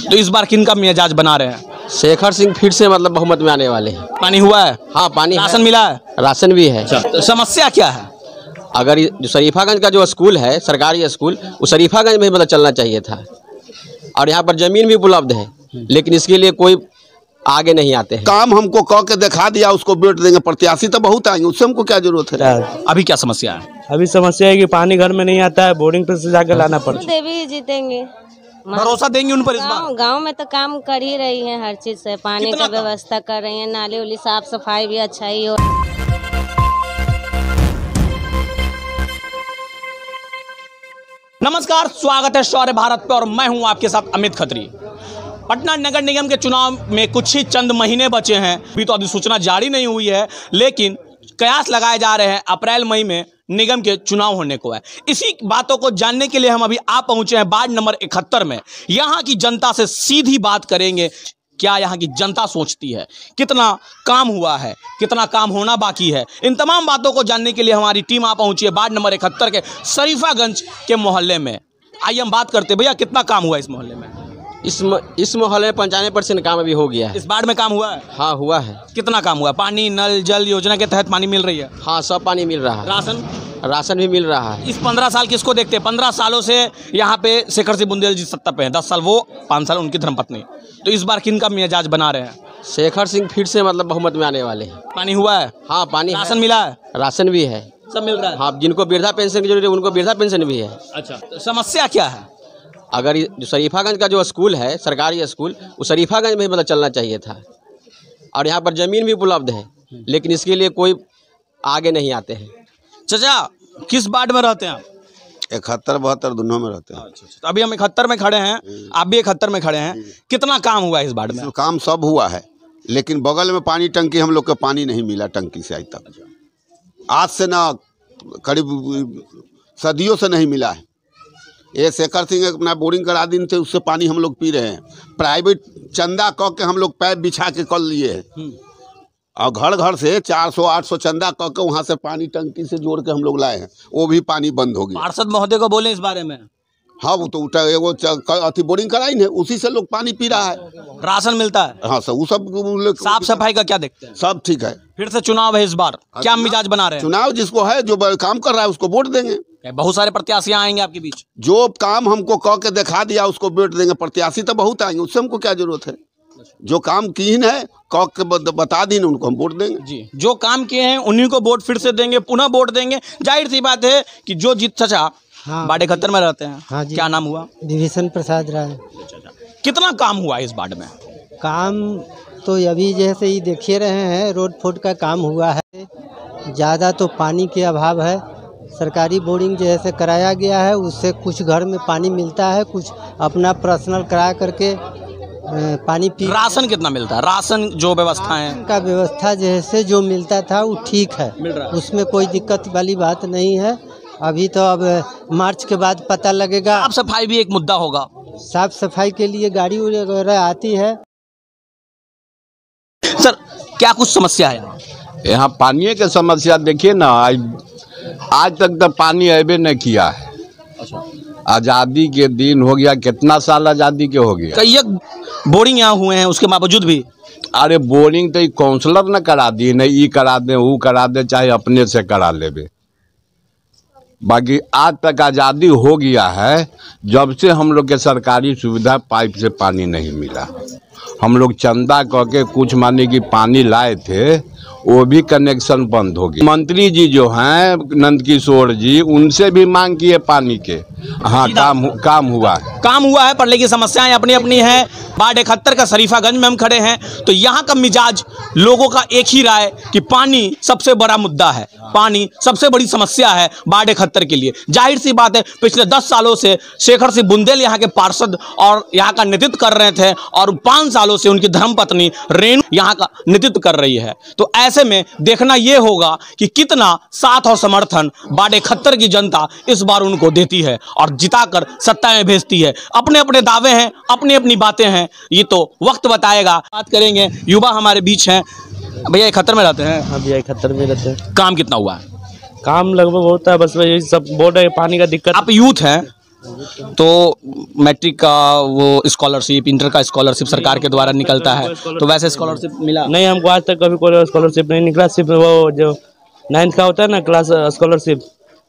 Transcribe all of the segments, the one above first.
तो इस बार किन का मिजाज बना रहे हैं? शेखर सिंह फिर से मतलब बहुमत में आने वाले हैं। पानी हुआ है? हाँ पानी है। राशन मिला है? राशन भी है। तो समस्या क्या है? अगर जो शरीफागंज का जो स्कूल है सरकारी स्कूल वो शरीफागंज में ही मतलब चलना चाहिए था। और यहाँ पर ज़मीन भी उपलब्ध है लेकिन इसके लिए कोई आगे नहीं आते हैं। काम हमको कह के दिखा दिया उसको बेट देंगे। प्रत्याशी तो बहुत आएँगे उससे हमको क्या ज़रूरत है? अभी क्या समस्या है? अभी समस्या है कि पानी घर में नहीं आता है बोरिंग पे से जाकर लाना पड़ता है। देवी जीतेंगे भरोसा देंगे उन पर इस बार? गाँव में तो काम कर ही रही है हर चीज़ से। पानी का व्यवस्था कर रही है नाली उली साफ़ सफ़ाई भी अच्छा ही हो। नमस्कार स्वागत है शौर्य भारत पे और मैं हूँ आपके साथ अमित खत्री। पटना नगर निगम के चुनाव में कुछ ही चंद महीने बचे हैं। अभी तो अधिसूचना जारी नहीं हुई है लेकिन कयास लगाए जा रहे हैं अप्रैल मई में। निगम के चुनाव होने को है। इसी बातों को जानने के लिए हम अभी आ पहुँचे हैं वार्ड नंबर इकहत्तर में। यहाँ की जनता से सीधी बात करेंगे, क्या यहाँ की जनता सोचती है? कितना काम हुआ है? कितना काम होना बाकी है? इन तमाम बातों को जानने के लिए हमारी टीम आ पहुँची है वार्ड नंबर इकहत्तर के, शरीफागंज के मोहल्ले में। आइए हम बात करते भैया, कितना काम हुआ इस मोहल्ले में? इस म, इस मोहल्ले में पंचानवे परसेंट काम अभी हो गया है। इस बाढ़ में काम हुआ है? हाँ हुआ है। कितना काम हुआ? पानी नल जल योजना के तहत पानी मिल रही है? हाँ सब पानी मिल रहा है। राशन? राशन भी मिल रहा है। इस पंद्रह साल किसको देखते हैं? पंद्रह सालों से यहाँ पे शेखर सिंह बुंदेल जी सत्ता पे हैं। दस साल वो पाँच साल उनकी धर्मपत्नी। तो इस बार किन का मिजाज बना रहे हैं? शेखर सिंह फिर से मतलब बहुमत में आने वाले हैं। पानी हुआ है? हाँ पानी राशन मिला है? राशन भी है। सब मिल रहा है? हाँ जिनको वृद्धा पेंशन की ज़रूरत है उनको वृद्धा पेंशन भी है। अच्छा तो समस्या क्या है? अगर ये जो शरीफागंज का जो स्कूल है सरकारी स्कूल वो शरीफागंज में मतलब चलना चाहिए था। और यहाँ पर ज़मीन भी उपलब्ध है लेकिन इसके लिए कोई आगे नहीं आते हैं। चचा किस वार्ड में रहते हैं आप? इकहत्तर बहत्तर दोनों में रहते हैं। तो अभी हम इकहत्तर में खड़े हैं आप भी इकहत्तर में खड़े हैं। कितना काम हुआ है इस वार्ड में? काम सब हुआ है लेकिन बगल में पानी टंकी हम लोग को पानी नहीं मिला टंकी से आज तक। आज से ना करीब सदियों से नहीं मिला है। ये शेखर सिंह अपना बोरिंग करा दिन थे उससे पानी हम लोग पी रहे हैं। प्राइवेट चंदा कह के हम लोग पैप बिछा के कर लिए हैं। और घर घर से 400 800 चंदा कह के वहाँ से पानी टंकी से जोड़ के हम लोग लाए हैं। वो भी पानी बंद हो गया। पार्षद महोदय को बोले इस बारे में? हाँ वो तो उठा क- अथी बोरिंग कराई ने उसी से लोग पानी पी रहा है। राशन मिलता है? हाँ सर वो सब साफ़ सफ़ाई का क्या देखते हैं? सब ठीक है। फिर से चुनाव है इस बार। क्या मिजाज बना रहे हैं? चुनाव जिसको है जो काम कर रहा है उसको वोट देंगे। बहुत सारे प्रत्याशी आएँगे आपके बीच. जो काम हमको कह के दिखा दिया उसको वोट देंगे। प्रत्याशी तो बहुत आएँगे उससे हमको क्या ज़रूरत है? जो काम कीन है कह के बता दी उनको हम वोट देंगे। जी जो काम किए हैं उन्हीं को वोट फिर से देंगे पुनः वोट देंगे। ज़ाहिर सी बात है कि जो जीत चाचा हाँ। बाड़े खत्तर में रहते हैं। हाँ जी। क्या नाम हुआ? विभीषण प्रसाद राय। कितना काम हुआ इस वार्ड में? काम तो अभी जैसे ही देखिए रहे हैं रोड फोड का काम हुआ है। ज़्यादा तो पानी के अभाव है सरकारी बोरिंग जो है कराया गया है उससे कुछ घर में पानी मिलता है कुछ अपना पर्सनल करा करके पानी पी राशन कितना मिलता है? राशन जो व्यवस्था है। का व्यवस्था जैसे जो मिलता था वो ठीक है। मिल रहा है। उसमें कोई दिक्कत वाली बात नहीं है। अभी तो अब मार्च के बाद पता लगेगा। साफ़ सफ़ाई भी एक मुद्दा होगा। साफ़ सफ़ाई के लिए गाड़ी वगैरह आती है। सर क्या कुछ समस्या है? यहाँ यहाँ पानी के समस्या देखिए ना आज तक तो पानी अबे नहीं किया है। आज़ादी के दिन हो गया कितना साल आज़ादी के हो गया? कई बोरिंग यहाँ हुए हैं उसके बावजूद भी। अरे बोरिंग तो काउंसलर न करा दी नहीं ई करा दे वो करा दे चाहे अपने से करा लेबे बाकी आज तक आज़ादी हो गया है जब से हम लोग के सरकारी सुविधा पाइप से पानी नहीं मिला। हम लोग चंदा कह के कुछ माने कि पानी लाए थे वो भी कनेक्शन बंद हो गया मंत्री जी जो हैं नंदकिशोर जी उनसे भी मांग किए पानी के। हाँ काम काम हुआ है। काम हुआ है पर लेकिन समस्याएँ अपनी अपनी हैं। वार्ड इकहत्तर का शरीफागंज में हम खड़े हैं तो यहाँ का मिजाज लोगों का एक ही राय कि पानी सबसे बड़ा मुद्दा है। पानी सबसे बड़ी समस्या है वार्ड इकहत्तर के लिए। ज़ाहिर सी बात है पिछले दस सालों से शेखर सिंह बुंदेल यहाँ के पार्षद और यहाँ का नेतृत्व कर रहे थे और पाँच सालों से उनकी धर्मपत्नी रेणु यहाँ का नेतृत्व कर रही है। तो ऐसे में देखना ये होगा कि कितना साथ और समर्थन वार्ड इकहत्तर की जनता इस बार उनको देती है और जिताकर सत्ता में भेजती है। अपने अपने दावे हैं अपनी अपनी बातें हैं ये तो वक्त बताएगा। बात करेंगे युवा हमारे बीच हैं। भैया इकहत्तर में रहते हैं? अभी इकहत्तर में रहते हैं। काम कितना हुआ है? काम लगभग होता है बस यही सब बोल रहे हैं, पानी का दिक्कत। आप यूथ हैं? तो मैट्रिक का वो स्कॉलरशिप इंटर का स्कॉलरशिप सरकार के द्वारा निकलता है। तो वैसे स्कॉलरशिप मिला? नहीं हमको आज तक कभी कोई स्कॉलरशिप नहीं निकला सिर्फ़ वो जो नाइन्थ का होता है ना क्लास स्कॉलरशिप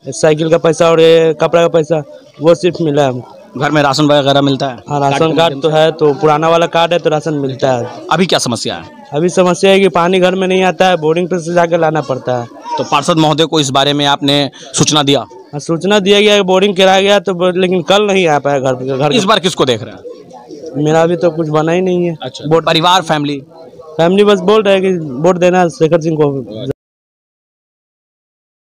साइकिल का पैसा और ये कपड़ा का पैसा वो सिर्फ़ मिला है हमको। घर में राशन वगैरह मिलता है? हाँ राशन कार्ड तो है तो पुराना वाला कार्ड है तो राशन मिलता है। अभी क्या समस्या है? अभी समस्या है कि पानी घर में नहीं आता है बोरिंग पर से जाकर लाना पड़ता है। तो पार्षद महोदय को इस बारे में आपने सूचना दिया? सूचना दिया गया है बोरिंग कराया गया तो लेकिन कल नहीं आ पाया घर घर इस बार किसको देख रहे हैं? मेरा अभी तो कुछ बना ही नहीं है। अच्छा परिवार फैमिली फैमिली बस बोल रहे हैं कि वोट देना शेखर सिंह को।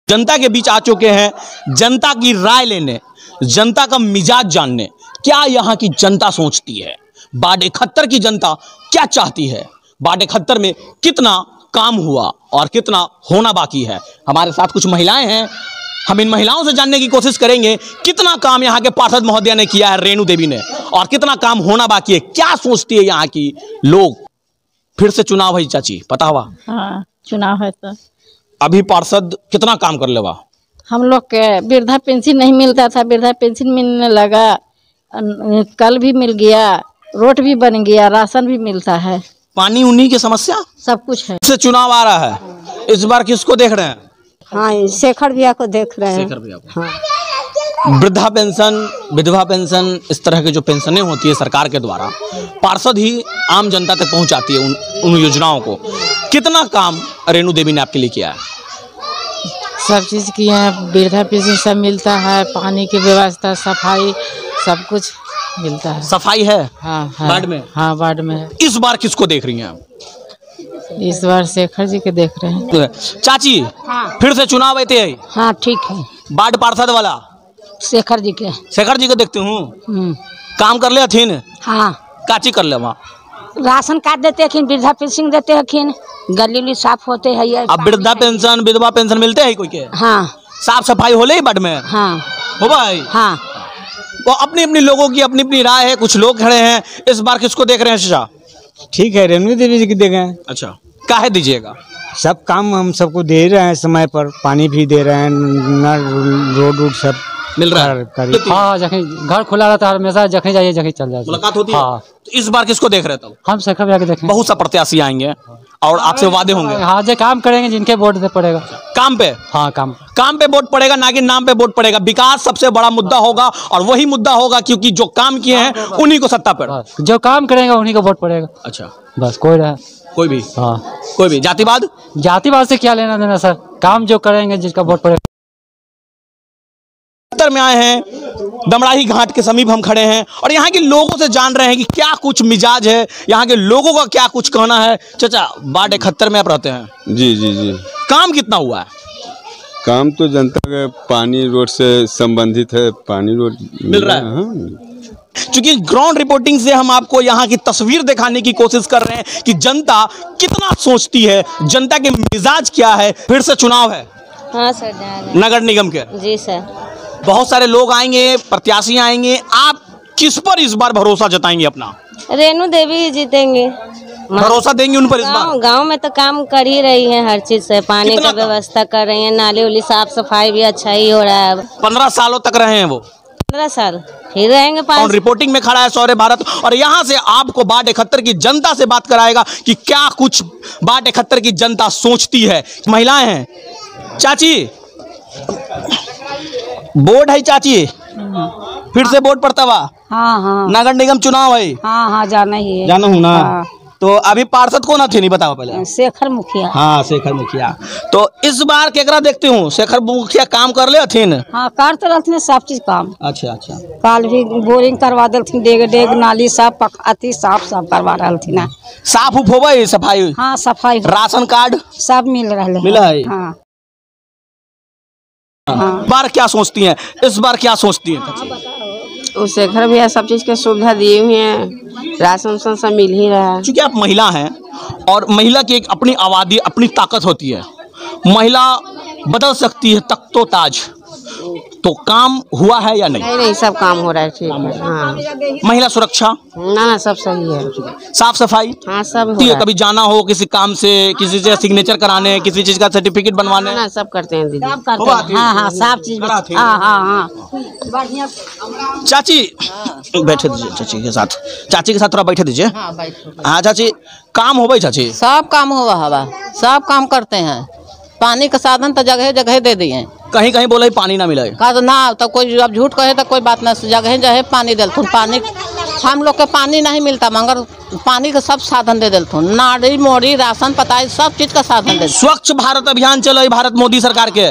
जनता के बीच आ चुके हैं जनता की राय लेने जनता का मिजाज जानने। क्या यहाँ की जनता सोचती है? बाट इकहत्तर की जनता क्या चाहती है? बाट इकहत्तर में कितना काम हुआ और कितना होना बाकी है? हमारे साथ कुछ महिलाएँ हैं हम इन महिलाओं से जानने की कोशिश करेंगे कितना काम यहाँ के पार्षद महोदय ने किया है रेणु देवी ने और कितना काम होना बाकी है क्या सोचती है यहाँ की लोग? फिर से चुनाव है चाची पता हुआ? हाँ चुनाव है तो। अभी पार्षद कितना काम कर लेवा? हम लोग के वृद्धा पेंशन नहीं मिलता था वृद्धा पेंशन मिलने लगा कल भी मिल गया रोड भी बन गया राशन भी मिलता है। पानी उन्हीं की समस्या? सब कुछ है। से चुनाव आ रहा है। इस बार किसको देख रहे हैं? हाँ शेखर भैया को देख रहे हैं। शेखर भैया को। वृद्धा पेंशन विधवा पेंशन इस तरह की जो पेंशनें होती है सरकार के द्वारा पार्षद ही आम जनता तक पहुंचाती है उन उन योजनाओं को। कितना काम रेणु देवी ने आपके लिए किया है? सब चीज़ किए हैं। वृद्धा पेंशन सब मिलता है। पानी की व्यवस्था सफ़ाई सब कुछ मिलता है। सफ़ाई है? हाँ है। वार्ड में? हाँ वार्ड में इस बार किसको देख रही हैं आप? इस बार शेखर जी के देख रहे हैं। चाची हाँ। फिर से चुनाव आते हैं? हाँ ठीक है। वार्ड पार्षद वाला? शेखर जी के। शेखर जी को देखती हूँ। हम्म, काम कर ले हथिन हाँ। काची कर ले वहाँ। राशन कार्ड देते हखिन वृद्धा पेंशन देते हखिन गली उली साफ़ होते है अब वृद्धा पेंशन विधवा पेंशन मिलते हैं कोई के? हाँ। साफ़ सफ़ाई हो ले बड में? हाँ। हो भाई? हाँ। वो अपनी अपनी लोगों की अपनी अपनी राय है कुछ लोग खड़े हैं। इस बार किसको देख रहे हैं शीशा ठीक है रेणु देवी जी की देखे हैं। अच्छा काहे दीजिएगा? सब काम हम सबको दे रहे हैं समय पर पानी भी दे रहे हैं नल रोड वोड सब मिल रहा है। कर- हाँ जखी घर खुला रहता है हमेशा जखे जाइए जखे चल जाए मुलाकात होती है? हाँ। तो इस बार किसको देख रहे थे हम शेखर भैया के देखें बहुत सा प्रत्याशी आएँगे। और आपसे वादे होंगे। हाँ जो काम करेंगे जिनके वोट से पड़ेगा। काम पे? हाँ काम। काम पे वोट पड़ेगा ना कि नाम पे वोट पड़ेगा। विकास सबसे बड़ा मुद्दा होगा और वही मुद्दा होगा क्योंकि जो काम किए हैं उन्हीं को सत्ता पर। जो काम करेंगे उन्हीं को वोट पड़ेगा। अच्छा। बस कोई रहा। कोई भी? हाँ। कोई भी? जातिवाद? जातिवाद से क्या लेना देना सर? काम जो करेंगे जिसका वोट पड़ेगा। उत्तर में आए हैं दमड़ाही घाट के समीप हम खड़े हैं और यहाँ के लोगों से जान रहे हैं कि क्या कुछ मिजाज है यहाँ के लोगों का क्या कुछ कहना है। चाचा वार्ड इकहत्तर में आप रहते हैं। जी जी जी। काम कितना हुआ है? काम तो जनता के पानी रोड से संबंधित है पानी रोड मिल रहा है? हाँ। क्योंकि ग्राउंड रिपोर्टिंग से हम आपको यहाँ की तस्वीर दिखाने की कोशिश कर रहे हैं कि जनता कितना सोचती है जनता के मिजाज क्या है फिर से चुनाव है? हाँ सर नगर निगम के? जी सर। बहुत सारे लोग आएँगे प्रत्याशी आएँगे। आप किस पर इस बार भरोसा जताएँगे अपना? रेणु देवी ही। जीतेंगे भरोसा देंगे उन पर इस बार? गाँव में तो काम कर ही रही है हर चीज़ से। पानी का व्यवस्था कर रही है नाली उली साफ़ सफ़ाई भी अच्छा ही हो रहा है पंद्रह सालों तक रहे हैं वो? पंद्रह साल। फिर रहेंगे और रिपोर्टिंग में खड़ा है सौर्य भारत। और यहाँ से आपको बाट इकहत्तर की जनता से बात कराएगा कि क्या कुछ बाट इकहत्तर की जनता सोचती है। महिलाएँ हैं। चाची बोर्ड है चाची? फिर से वोट पड़ता हुआ? हाँ हाँ। नगर निगम चुनाव है। हाँ हाँ जाना ही है। जाना हूँ ना? हाँ। तो अभी पार्षद कौन थे नहीं बताओ पहले? शेखर मुखिया। हाँ शेखर मुखिया। तो इस बार केकरा देखते हूँ? शेखर मुखिया काम कर ले हथिन हाँ कर तो रहते सब चीज़ काम। अच्छा अच्छा। काल भी बोरिंग करवा दिलथिन डेग डेग नाली सब अति साफ़ सब करवा रहलथिन। हैं। साफ़ उफ होबे सफ़ाई? हाँ सफ़ाई। Ration card? सब मिल रहा मिला है? हाँ। बार क्या सोचती हैं? इस बार क्या सोचती हैं? उससे घर भी भैया सब चीज़ के सुविधा दिए हुए हैं। राशन सब मिल ही रहा है। क्योंकि आप महिला हैं और महिला की एक अपनी आबादी अपनी ताकत होती है। महिला बदल सकती है तख्तो ताज। तो काम हुआ है या नहीं? नहीं नहीं सब काम हो रहा है ठीक है। हाँ महिला सुरक्षा? ना ना सब सही है। साफ़ सफ़ाई? हाँ सब हो ठीक है रहा है। कभी जाना हो किसी काम से किसी से सिग्नेचर कराने किसी चीज़ का सर्टिफिकेट बनवाने? ना ना सब करते हैं दीदी। बात है। हाँ। हाँ सब चीज़ हैं। हाँ हाँ हाँ। चाची बैठे दीजिए चाची के साथ। चाची के साथ थोड़ा बैठे दीजिए। हाँ चाची काम हो चाची? सब काम हुआ हवा। सब काम करते हैं। पानी का साधन तो जगह जगह दे दिए। कहीं कहीं बोले पानी ना मिले का तो ना तो कोई अब झूठ कहे तो कोई बात ना जगह जगह पानी दिलथुन पानी हम लोग के पानी नहीं मिलता मगर पानी का सब साधन दे दिलथुन। नाड़ी मोड़ी राशन पताई सब चीज़ का साधन दे स्वच्छ भारत अभियान चले भारत मोदी सरकार के।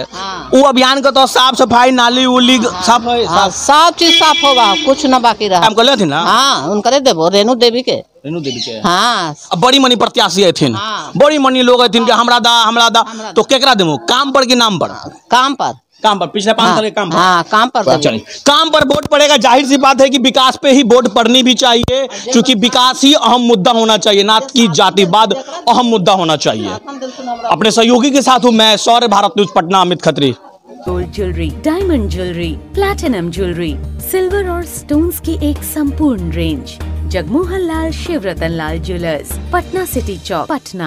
वो अभियान का तो साफ़ सफ़ाई नाली उली साफ़ है हाँ, सब चीज़ साफ़ होगा कुछ न बाकी रहा। लेथिन ना? हाँ उनकरे देबो रेणु देवी के। रेणु देवी के। हाँ। अब बड़ी मनी प्रत्याशी अथिन बड़ी मनी लोग अथिन कि हमरा दा हमरा दा। तो केकरा देमु काम पर कि नाम पर? काम पर। काम पर पिछले पाँच हाँ, साल के काम पर। हाँ काम पर। चलिए काम पर वोट पड़ेगा ज़ाहिर सी बात है कि विकास पे ही वोट पड़नी भी चाहिए क्योंकि विकास ही अहम मुद्दा होना चाहिए ना कि जातिवाद अहम मुद्दा होना चाहिए। अपने सहयोगी के साथ हूँ मैं Shaurya Bharat news Patna Amit Khatri. Gold jewellery diamond jewellery platinum jewellery silver और स्टोन्स की एक संपूर्ण range Jagmohan Lal Shiv Ratan Lal jewellers Patna city Chowk Patna.